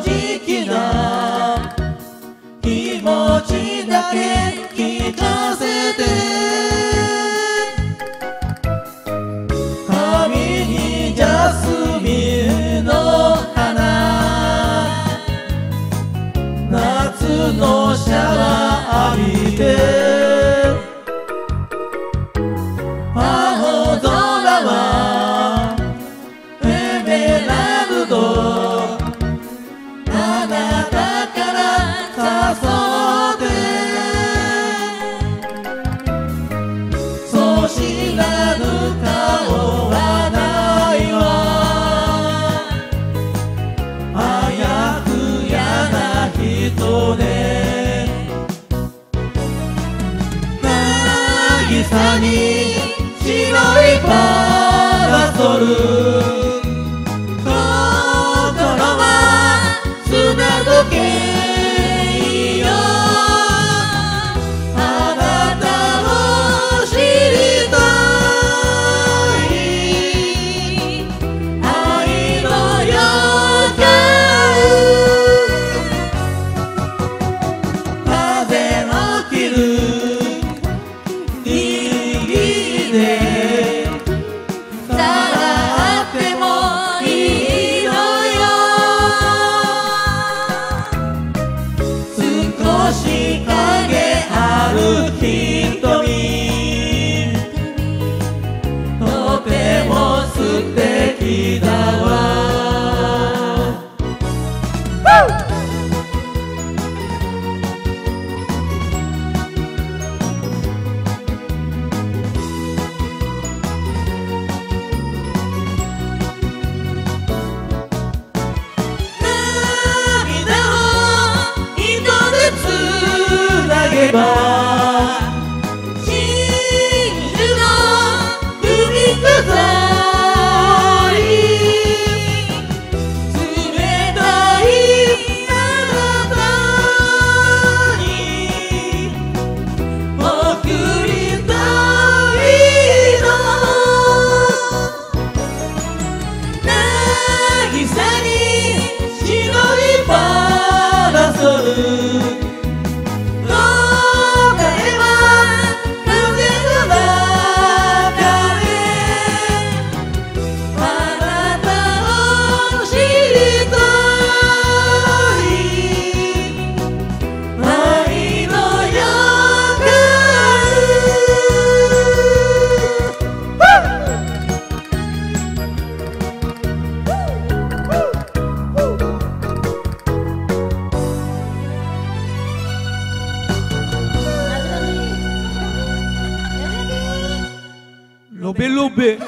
直な気持ちだけ聞かせて。白いパラソル。Oh. Nobelube.